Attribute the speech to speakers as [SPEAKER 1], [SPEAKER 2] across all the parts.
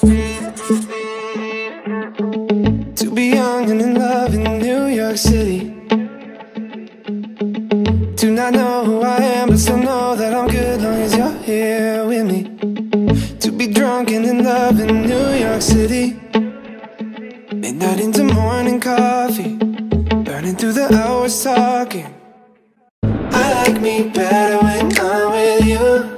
[SPEAKER 1] To be young and in love in New York City. To not know who I am but still know that I'm good long as you're here with me. To be drunk and in love in New York City. Midnight into morning coffee. Burning through the hours talking. I like me better when I'm with you.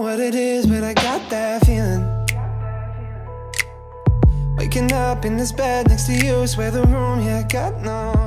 [SPEAKER 1] what it is, but I got that feeling. Waking up in this bed next to you, swear the room, yeah, I got no.